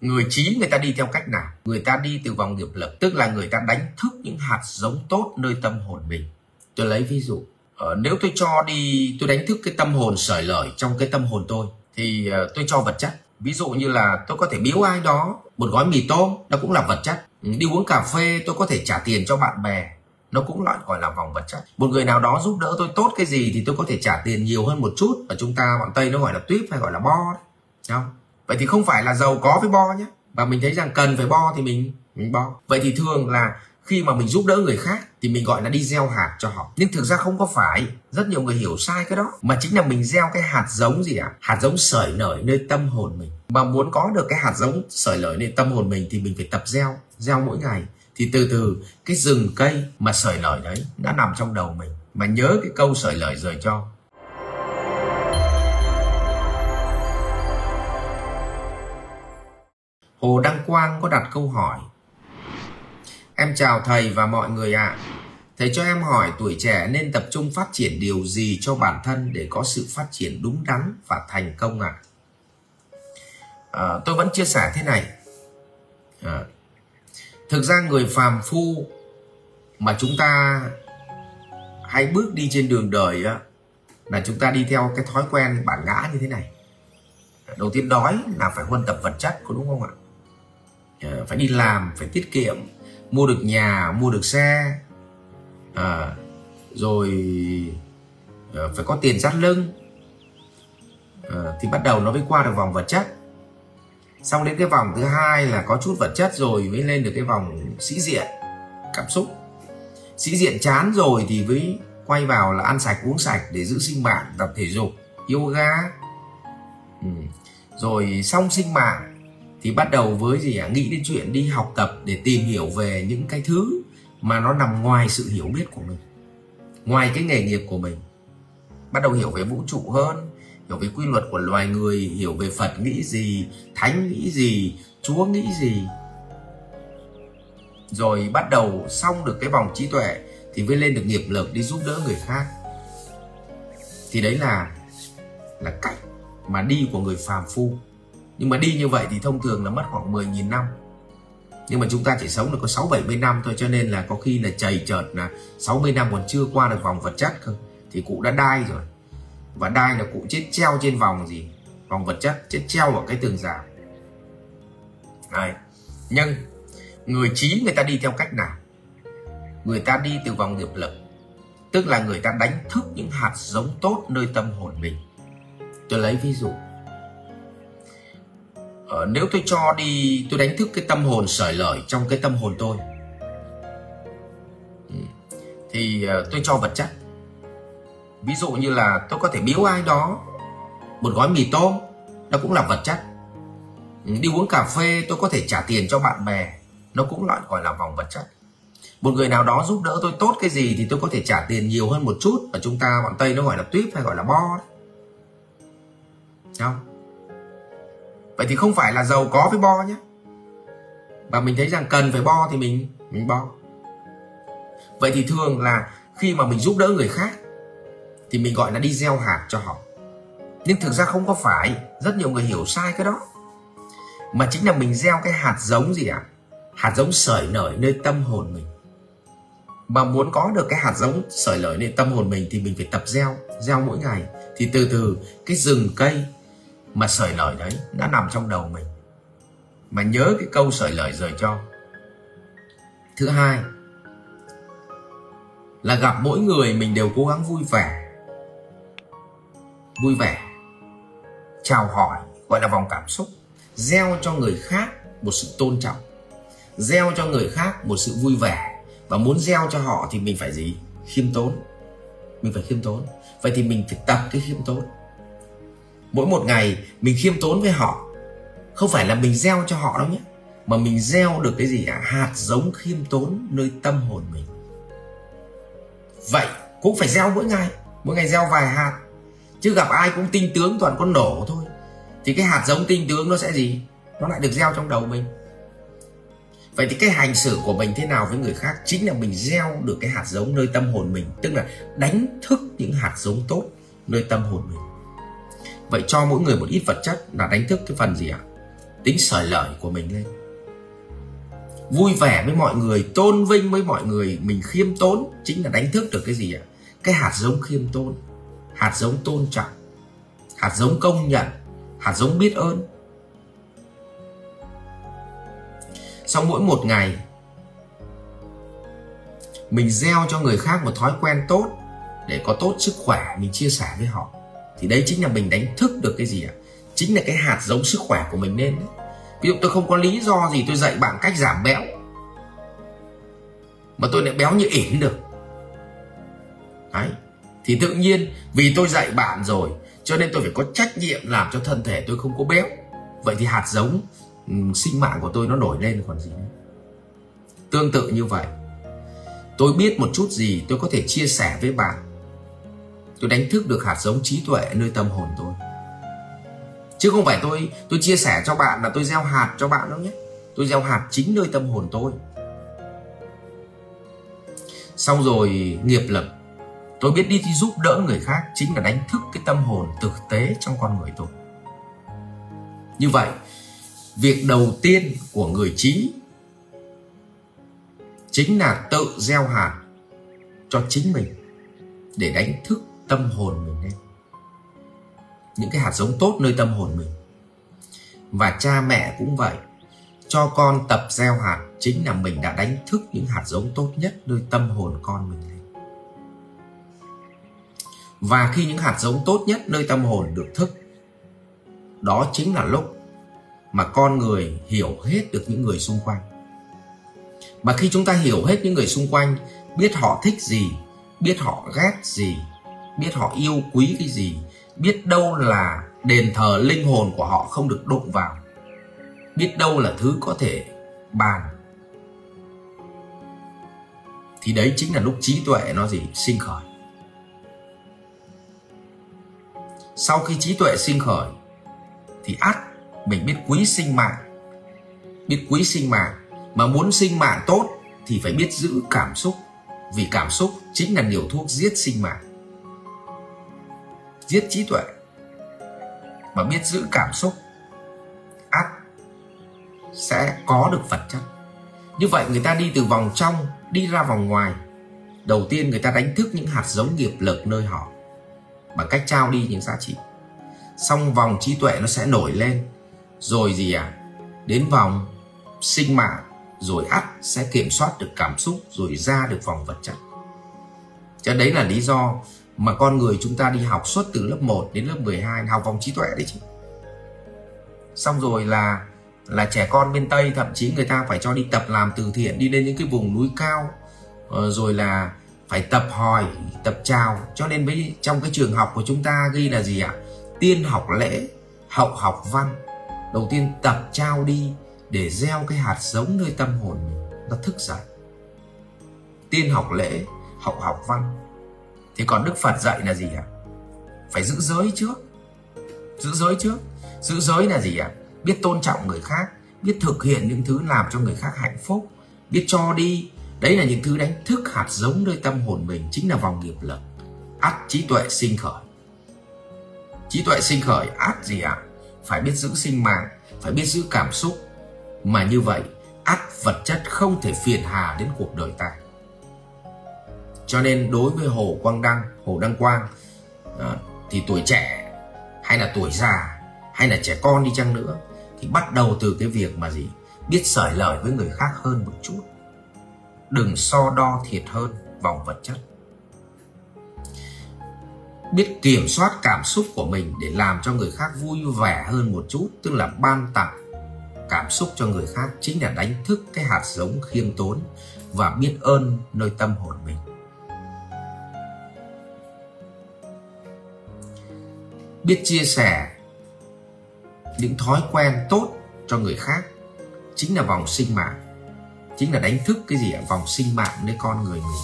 người trí người ta đi theo cách nào? Người ta đi từ vòng nghiệp lực tức là người ta đánh thức những hạt giống tốt nơi tâm hồn mình. Tôi lấy ví dụ ờ, nếu tôi cho đi tôi đánh thức cái tâm hồn sởi lời trong cái tâm hồn tôi thì ờ, tôi cho vật chất. Ví dụ như là tôi có thể biếu ai đó một gói mì tôm nó cũng là vật chất. Ừ, đi uống cà phê tôi có thể trả tiền cho bạn bè nó cũng loại gọi là vòng vật chất. Một người nào đó giúp đỡ tôi tốt cái gì thì tôi có thể trả tiền nhiều hơn một chút. Và chúng ta bọn tây nó gọi là tuyếp hay gọi là bo đấy không? Vậy thì không phải là giàu có với bo nhé. Và mình thấy rằng cần phải bo thì mình mình bo. Vậy thì thường là khi mà mình giúp đỡ người khác thì mình gọi là đi gieo hạt cho họ. Nhưng thực ra không có phải. Rất nhiều người hiểu sai cái đó. Mà chính là mình gieo cái hạt giống gì ạ? À? hạt giống sởi nở nơi tâm hồn mình. Mà muốn có được cái hạt giống sởi nở nơi tâm hồn mình thì mình phải tập gieo gieo mỗi ngày. Thì từ từ, cái rừng cây mà sởi lời đấy đã nằm trong đầu mình. Mà nhớ cái câu sởi lời rời cho. Hồ Đăng Quang có đặt câu hỏi Em chào thầy và mọi người ạ à. Thầy cho em hỏi tuổi trẻ nên tập trung phát triển điều gì cho bản thân để có sự phát triển đúng đắn và thành công ạ à? à, Tôi vẫn chia sẻ thế này à, Thực ra người phàm phu mà chúng ta hay bước đi trên đường đời á là chúng ta đi theo cái thói quen bản ngã như thế này đầu tiên đói là phải huân tập vật chất có đúng không ạ Ờ, phải đi làm phải tiết kiệm mua được nhà mua được xe. À, rồi à, phải có tiền dắt lưng. À, thì bắt đầu nó mới qua được vòng vật chất. Xong đến cái vòng thứ hai là có chút vật chất rồi mới lên được cái vòng sĩ diện cảm xúc. Sĩ diện chán rồi thì mới quay vào là ăn sạch uống sạch để giữ sinh mạng tập thể dục yoga. Ừ. rồi xong sinh mạng thì bắt đầu với gì ạ? Nghĩ đến chuyện đi học tập để tìm hiểu về những cái thứ mà nó nằm ngoài sự hiểu biết của mình, ngoài cái nghề nghiệp của mình. Bắt đầu hiểu về vũ trụ hơn, hiểu về quy luật của loài người, hiểu về phật nghĩ gì, thánh nghĩ gì, chúa nghĩ gì. Rồi bắt đầu xong được cái vòng trí tuệ thì mới lên được nghiệp lực đi giúp đỡ người khác. Thì đấy là là cách mà đi của người phàm phu nhưng mà đi như vậy thì thông thường là mất khoảng 10.000 năm. Nhưng mà chúng ta chỉ sống được có 6 70 năm thôi, cho nên là có khi là chầy chợt là 60 năm còn chưa qua được vòng vật chất cơ. Thì cụ đã đai rồi. Và đai là cụ chết treo trên vòng gì? Vòng vật chất, chết treo vào cái tường rào. Đấy. nhưng người trí người ta đi theo cách nào? Người ta đi từ vòng nghiệp lực. Tức là người ta đánh thức những hạt giống tốt nơi tâm hồn mình. Tôi lấy ví dụ ờ, nếu tôi cho đi tôi đánh thức cái tâm hồn sởi lời trong cái tâm hồn tôi. Ừ. Thì ờ, tôi cho vật chất. Ví dụ như là tôi có thể biếu ai đó một gói mì tôm nó cũng là vật chất. Ừ, đi uống cà phê tôi có thể trả tiền cho bạn bè nó cũng loại gọi là vòng vật chất. Một người nào đó giúp đỡ tôi tốt cái gì thì tôi có thể trả tiền nhiều hơn một chút. Ở chúng ta bọn tây nó gọi là tuyếp hay gọi là bo đấy. Không? Vậy thì không phải là giàu có với bo nhé. Và mình thấy rằng cần phải bo thì mình mình bo. Vậy thì thường là khi mà mình giúp đỡ người khác, thì mình gọi là đi gieo hạt cho họ. Nhưng thực ra không có phải, rất nhiều người hiểu sai cái đó. Mà chính là mình gieo cái hạt giống gì ạ? À? hạt giống sởi nở nơi tâm hồn mình. Mà muốn có được cái hạt giống sởi nở nơi tâm hồn mình thì mình phải tập gieo gieo mỗi ngày. Thì từ từ, cái rừng cây mà sởi lời đấy đã nằm trong đầu mình. Mà nhớ cái câu sởi lời rời cho. Thứ hai, là gặp mỗi người mình đều cố gắng vui vẻ. Vui vẻ, chào hỏi, gọi là vòng cảm xúc. Gieo cho người khác một sự tôn trọng. Gieo cho người khác một sự vui vẻ. Và muốn gieo cho họ thì mình phải gì? Khiêm tốn. Mình phải khiêm tốn. Vậy thì mình phải tập cái khiêm tốn mỗi một ngày mình khiêm tốn với họ. Không phải là mình gieo cho họ đâu nhé, mà mình gieo được cái gì à? hạt giống khiêm tốn nơi tâm hồn mình. Vậy cũng phải gieo mỗi ngày mỗi ngày gieo vài hạt. Chứ gặp ai cũng tinh tướng toàn con nổ thôi. Thì cái hạt giống tinh tướng nó sẽ gì? Nó lại được gieo trong đầu mình. Vậy thì cái hành xử của mình thế nào với người khác chính là mình gieo được cái hạt giống nơi tâm hồn mình, tức là đánh thức những hạt giống tốt nơi tâm hồn mình vậy cho mỗi người một ít vật chất là đánh thức cái phần gì ạ? Tính sở lợi của mình lên. Vui vẻ với mọi người, tôn vinh với mọi người, mình khiêm tốn chính là đánh thức được cái gì ạ? Cái hạt giống khiêm tốn, hạt giống tôn trọng, hạt giống công nhận, hạt giống biết ơn. Sau mỗi một ngày, mình gieo cho người khác một thói quen tốt để có tốt sức khỏe, mình chia sẻ với họ thì đấy chính là mình đánh thức được cái gì ạ? Chính là cái hạt giống sức khỏe của mình nên đấy. Ví dụ tôi không có lý do gì tôi dạy bạn cách giảm béo mà tôi lại béo như ỉn được. Đấy. Thì tự nhiên vì tôi dạy bạn rồi cho nên tôi phải có trách nhiệm làm cho thân thể tôi không có béo. Vậy thì hạt giống um, sinh mạng của tôi nó nổi lên còn gì nữa? Tương tự như vậy. Tôi biết một chút gì tôi có thể chia sẻ với bạn tôi đánh thức được hạt giống trí tuệ nơi tâm hồn tôi. Chứ không phải tôi tôi chia sẻ cho bạn là tôi gieo hạt cho bạn đâu nhé. Tôi gieo hạt chính nơi tâm hồn tôi. Xong rồi, nghiệp lực. Tôi biết đi thì giúp đỡ người khác chính là đánh thức cái tâm hồn thực tế trong con người tôi. Như vậy, việc đầu tiên của người trí chính là tự gieo hạt cho chính mình để đánh thức tâm hồn mình lên những cái hạt giống tốt nơi tâm hồn mình. Và cha mẹ cũng vậy. Cho con tập gieo hạt chính là mình đã đánh thức những hạt giống tốt nhất nơi tâm hồn con mình lên và khi những hạt giống tốt nhất nơi tâm hồn được thức, đó chính là lúc mà con người hiểu hết được những người xung quanh. Mà khi chúng ta hiểu hết những người xung quanh, biết họ thích gì, biết họ ghét gì biết họ yêu quý cái gì, biết đâu là đền thờ linh hồn của họ không được đụng vào, biết đâu là thứ có thể bàn. Thì đấy chính là lúc trí tuệ nó gì? Sinh khởi. Sau khi trí tuệ sinh khởi, thì ắt mình biết quý sinh mạng, biết quý sinh mạng. Mà muốn sinh mạng tốt thì phải biết giữ cảm xúc, vì cảm xúc chính là điều thuốc giết sinh mạng giết trí tuệ, mà biết giữ cảm xúc ắt sẽ có được vật chất. Như vậy người ta đi từ vòng trong, đi ra vòng ngoài. Đầu tiên người ta đánh thức những hạt giống nghiệp lực nơi họ bằng cách trao đi những giá trị. Xong vòng trí tuệ nó sẽ nổi lên. Rồi gì à? Đến vòng sinh mạng, rồi ắt sẽ kiểm soát được cảm xúc, rồi ra được vòng vật chất. Cho đấy là lý do mà con người chúng ta đi học suốt từ lớp 1 đến lớp 12 học vòng trí tuệ đấy chứ. Xong rồi là là trẻ con bên tây, thậm chí người ta phải cho đi tập làm từ thiện, đi lên những cái vùng núi cao ờ, rồi là phải tập hỏi, tập chào. Cho nên với trong cái trường học của chúng ta ghi là gì ạ? Tiên học lễ, hậu học văn. Đầu tiên tập trao đi để gieo cái hạt giống nơi tâm hồn mình. Nó thức dậy. Tiên học lễ, hậu học văn thế còn đức phật dạy là gì ạ? Phải giữ giới trước giữ giới trước giữ giới là gì ạ? Biết tôn trọng người khác, biết thực hiện những thứ làm cho người khác hạnh phúc, biết cho đi. Đấy là những thứ đánh thức hạt giống nơi tâm hồn mình, chính là vòng nghiệp lực. Ắt trí tuệ sinh khởi. Trí tuệ sinh khởi ắt gì ạ? Phải biết giữ sinh mạng, phải biết giữ cảm xúc. Mà như vậy ắt vật chất không thể phiền hà đến cuộc đời ta cho nên đối với hồ quang đăng hồ đăng quang à, thì tuổi trẻ hay là tuổi già hay là trẻ con đi chăng nữa thì bắt đầu từ cái việc mà gì? Biết sởi lời với người khác hơn một chút. Đừng so đo thiệt hơn vòng vật chất. Biết kiểm soát cảm xúc của mình để làm cho người khác vui vẻ hơn một chút tức là ban tặng cảm xúc cho người khác chính là đánh thức cái hạt giống khiêm tốn và biết ơn nơi tâm hồn mình. Biết chia sẻ những thói quen tốt cho người khác chính là vòng sinh mạng, chính là đánh thức cái gì ạ? Vòng sinh mạng nơi con người mình.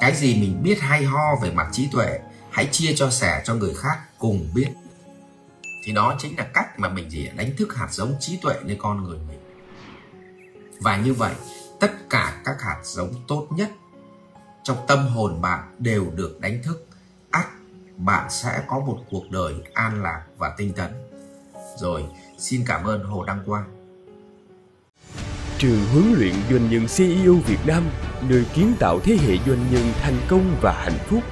Cái gì mình biết hay ho về mặt trí tuệ, hãy chia cho sẻ cho người khác cùng biết. Thì đó chính là cách mà mình gì đánh thức hạt giống trí tuệ nơi con người mình. Và như vậy, tất cả các hạt giống tốt nhất trong tâm hồn bạn đều được đánh thức bạn sẽ có một cuộc đời an lạc và tinh tấn rồi Xin cảm ơn Hồ Đăng Quang. Trường huấn luyện doanh nhân CEO Việt Nam, nơi kiến tạo thế hệ doanh nhân thành công và hạnh phúc